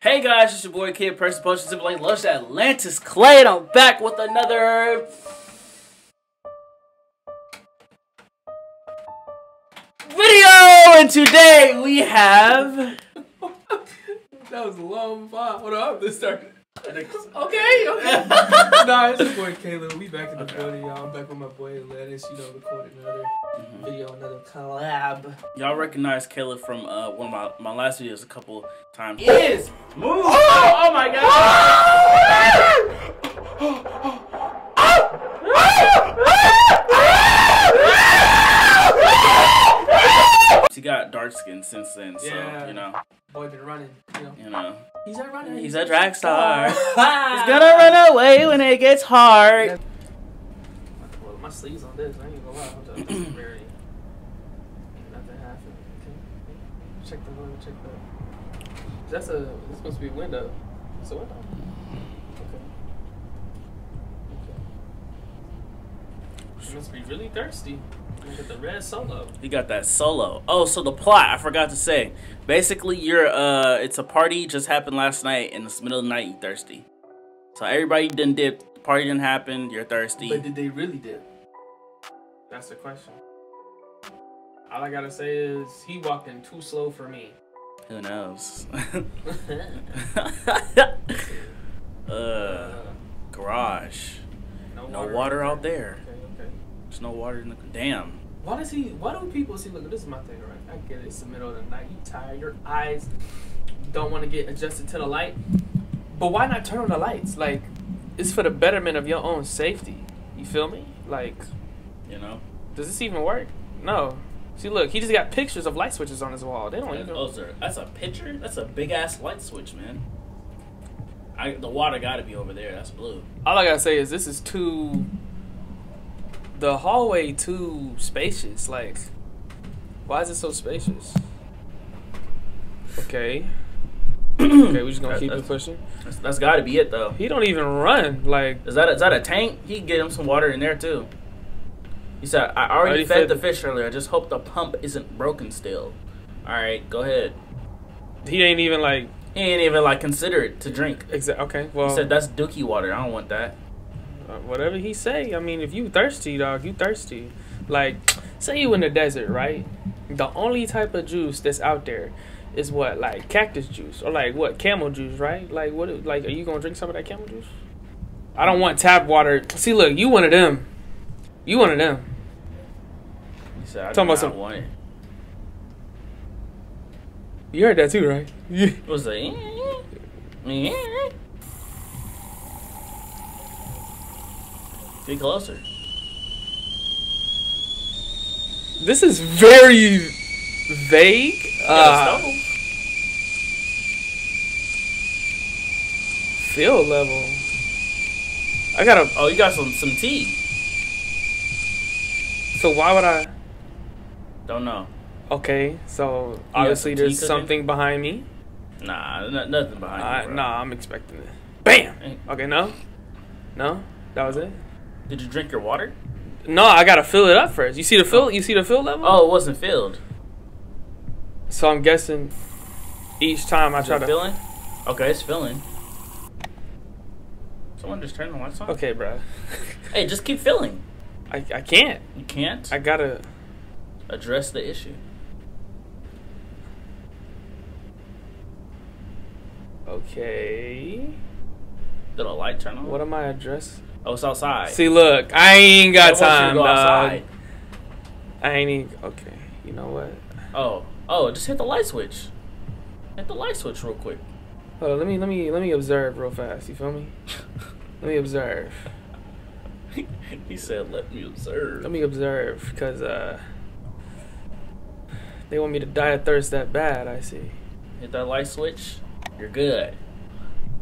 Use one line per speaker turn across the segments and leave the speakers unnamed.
Hey guys, it's your boy Kid Person Potion Simple like Lush Atlantis Clay, and I'm back with another video. And today we have
That was a long pause. Hold on, let's start. Okay, okay. nah, it's your boy Caleb. We back in the building, y'all. I'm back with my boy Atlantis. You know, recording another video, another collab.
y'all recognize Caleb from uh, one of my, my last videos a couple times.
Is
Move! Oh, oh my god! He got dark skin since then, so you know,
boy been running. You know,
you know.
he's a runner.
He's a drag star. He's gonna run away when it gets hard.
Well, my sleeves on this. I ain't gonna lie. Hold up. Very. Nothing happened. Check the window. Check the. That's a. This supposed to be a window. It's a window. Okay. Okay. She must be really thirsty. Look at the red solo.
He got that solo. Oh, so the plot, I forgot to say. Basically, you're uh it's a party just happened last night and it's the middle of the night, you thirsty. So everybody didn't dip, the party didn't happen, you're thirsty.
But did they really dip? That's the question. All I gotta say is he walked in too slow for me.
Who knows? uh
Uh,
garage. No water out there. There's no water in the damn.
Why does he? Why do people see? Look, this is my thing, right? I get it. It's the middle of the night. You tired. Your eyes don't want to get adjusted to the light. But why not turn on the lights? Like, it's for the betterment of your own safety. You feel me? Like,
You know?
does this even work? No. See, look, he just got pictures of light switches on his wall. They don't even.
Oh, those are- that's a picture? That's a big ass light switch, man. I, the water gotta be over there. That's blue.
All I gotta say is this is too. The hallway too spacious. Like, why is it so spacious? Okay. okay, we just gonna
That-
keep it pushing.
That's, that's gotta be it though.
He don't even run. Like,
Is that a, is that a tank? He can get him some water in there too. He said, "I already,
Already
fed,
fed-
the fish earlier. I just hope the pump isn't broken still." All right, go ahead.
he ain't even like.
He ain't even like consider it to drink.
Exa- okay, Well, He
said that's dookie water. I don't want that.
Whatever he say. I mean, if you thirsty, dog, you thirsty. Like, say you in the desert, right? The only type of juice that's out there is what, like cactus juice or like what, camel juice, right? Like, what? Like, are you gonna drink some of that camel juice? I don't want tap water. See, look, you one of them. You one of them.
He said, "I
Talking about some-
want it."
You heard that too, right? Yeah.
It was get closer.
This is very vague. Uh, field level. I gotta.
Oh, you got some some tea.
So why would I?
Don't know.
Okay, so obviously there's something behind me.
Nah, nothing behind
Uh,
you.
nah, I'm expecting it. Bam. Okay, no, no, that was it.
Did you drink your water?
No, I gotta fill it up first. You see the fill? You see the fill level?
Oh, it wasn't filled.
So I'm guessing each time I
Is
try to.
filling? Okay, it's filling. Someone just turned the lights on.
Okay, bro.
Hey, just keep filling.
I I can't.
You can't
I gotta.
address the issue.
Okay.
Did a light turn on?
What am I address?
Oh, it's outside.
See, look, I ain't got
I want you to
time,
go
dog.
outside.
I ain't even. Okay, you know what?
Oh, oh, just hit the light switch. Hit the light switch real quick.
Hold on, let me let me let me observe real fast. You feel me? Let me observe.
he said, "Let me observe."
Let me observe, cause uh, they want me to die of thirst that bad. I see.
Hit that light switch. You're good.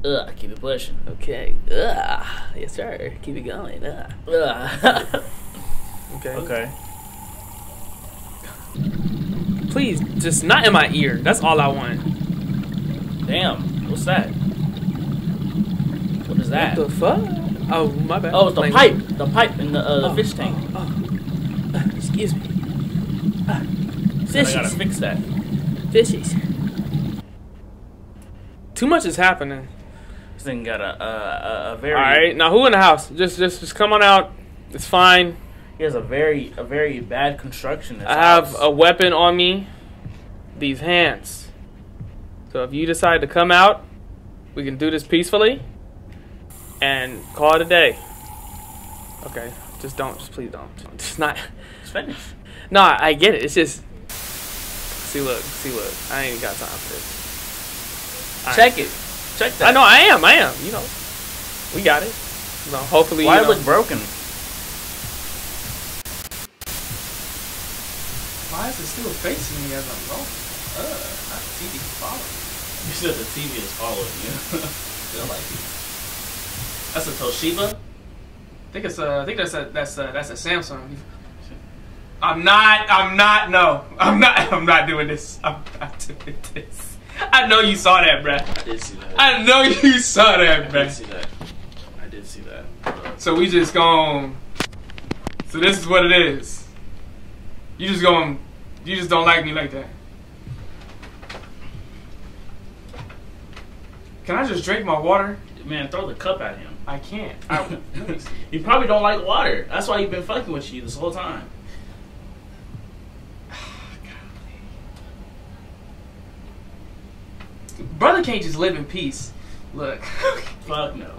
Ugh, keep it pushing.
Okay. Ugh. Yes, sir. Keep it going. Ugh.
Ugh.
Okay.
okay.
Please, just not in my ear. That's all I want.
Damn. What's that? What is that?
What the fuck? Oh, my bad.
Oh, it's the
Like-
pipe. The pipe in the, uh, the
Oh,
fish tank.
oh, oh. Uh, excuse me.
Said I gotta fix that.
Fishies. Too much is happening.
This thing got a a, a, very.
All right, now who in the house? Just just just come on out. It's fine.
He has a very a very bad construction.
I have
house.
a weapon on me. These hands. So if you decide to come out, we can do this peacefully and call it a day. Okay, just don't. Just please don't. Just not.
It's finished.
No, I get it. It's just. See, look, see, look. I ain't got time for this.
Check it. Check that.
I know. I am. I am. You know, we got it. No, hopefully.
Why
you
it
know,
look broken?
Why is it still facing me as I'm rolling? Uh, not TV following.
You said the TV is following you. Feel like it. That's a Toshiba.
I think it's a. I think that's a. That's a. That's a Samsung. I'm not. I'm not. No. I'm not. I'm not doing this. I'm not doing this. I know you saw that, bruh.
I did see that.
I know you saw that,
I did see that. I did see that.
So we just going. So this is what it is. You just going. You just don't like me like that. Can I just drink my water?
Man, throw the cup at him.
I can't. I, let
you probably don't like water. That's why you've been fucking with you this whole time.
Brother can't just live in peace. Look.
Fuck no.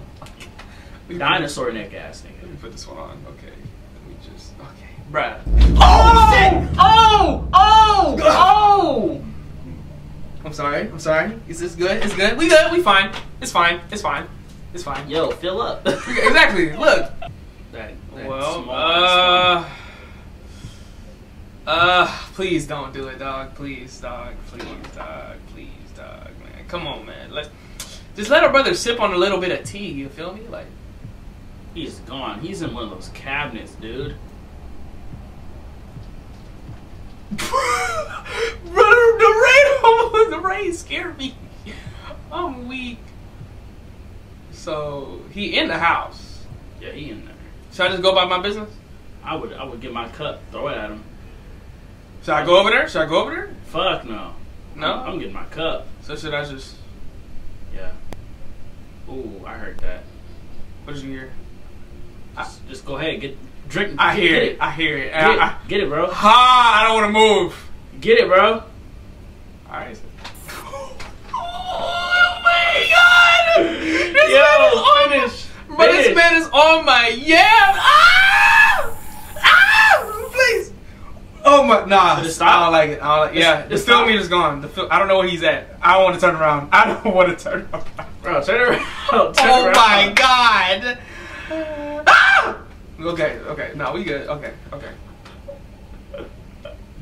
Dinosaur neck ass
Let me put this one on. Okay. Let me just. Okay. Bruh.
Oh shit! Oh! Oh! Oh!
I'm sorry. I'm sorry. Is this good? It's good. We good. We fine. It's fine. It's fine. It's fine.
Yo, fill up.
Exactly. Look.
That, that
Well,
small
uh, uh, please don't do it, dog. Please, dog. Please, dog. Please, Come on, man. Let just let our brother sip on a little bit of tea. You feel me? Like,
He's gone. He's in one of those cabinets, dude.
brother, the rain, the rain scared me. I'm weak. So he in the house.
Yeah, he in there.
Should I just go about my business?
I would I would get my cup, throw it at him.
Should I go over there? Should I go over there?
Fuck no.
No?
I'm, I'm getting my cup.
So should I just?
Yeah. Ooh, I heard that.
What did you hear?
Just, just go ahead, get drink.
I
get,
hear
get
it. I hear it.
Get,
I- I-
get it, bro.
Ha! I don't want to move.
Get it, bro.
All right. Oh my god! This
Yo,
man is on
finish.
But this
Finish.
man is on my yeah. Ah! Ah! Please. Oh my nah.
Did it stop?
I don't like it. I don't like, yeah,
It-
the
it
film
stopped?
meter's gone. The fil- I don't know where he's at. I don't want to turn around. I don't want to turn around.
Bro, turn it around. Turn
oh
around.
my god. Ah! Okay, okay. No, we good. Okay, okay.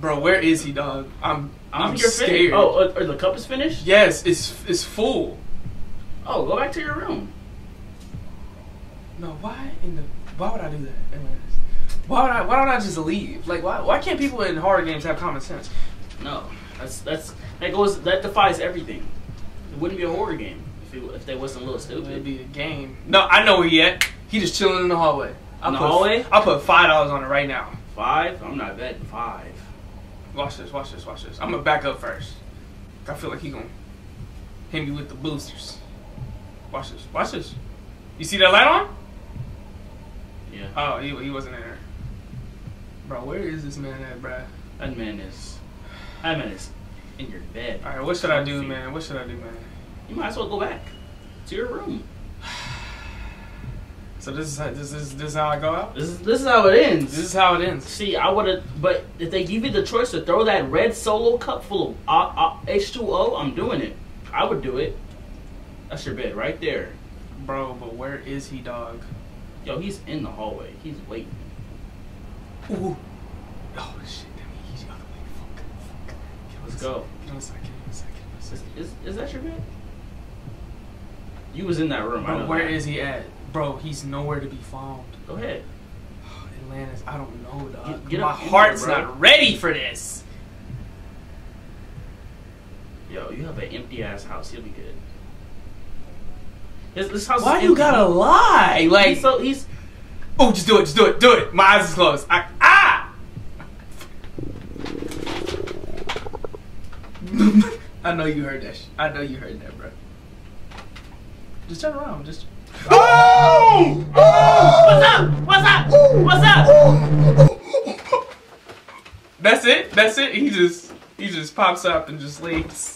Bro, where is he, dog? I'm I'm
You're
scared.
finished. Oh, uh, or the cup is finished?
Yes, it's it's full.
Oh, go back to your room.
No, why in the why would I do that? Anyways, Why would I why don't I just leave? Like why why can't people in horror games have common sense?
No, that's that's that goes that defies everything. It wouldn't be a horror game if it, if they wasn't a little stupid.
It'd be a game. No, I know where he at. He just chilling in the hallway. I'll
In the
put,
hallway?
I'll put five dollars on it right now.
Five? I'm not betting five.
Watch this, watch this, watch this. I'm gonna back up first. I feel like he gonna hit me with the boosters. Watch this, watch this. You see that light on?
Yeah,
Oh, he, he wasn't in there. Bro, where is this man at, bruh?
that man is that man is in your bed.
Alright, what should I do, man? What should I do, man?
You might as well go back to your room.
So this is how, this is this is how I go out.
This is this is how it ends.
This is how it ends.
See, I would have, but if they give you the choice to throw that red solo cup full of uh, uh, H2O, I'm doing it. I would do it. That's your bed right there.
Bro, but where is he, dog?
Yo, he's in the hallway. He's waiting.
Ooh. Oh shit, that mean he's the other way. Fuck, fuck. Get
Let's go.
Get on the side, get on the side, get on the
Is,
side.
is, is that your bed? You was in that room. I
Bro,
know
where
that.
is he at? Bro, he's nowhere to be found.
Go ahead.
Atlantis, I don't know, dog.
Get- get
My heart's
there,
not ready for this.
Yo, you have an empty ass house. You'll be good. This, this house.
Why you gotta lie? Like,
He's so he's.
Oh, just do it, just do it, do it. My eyes is closed. I, ah! I know you heard that. I know you heard that, bro. Just turn around. Just. Oh!
oh!
What's up? What's up? What's up?
That's it. That's it. He just he just pops up and just leaves.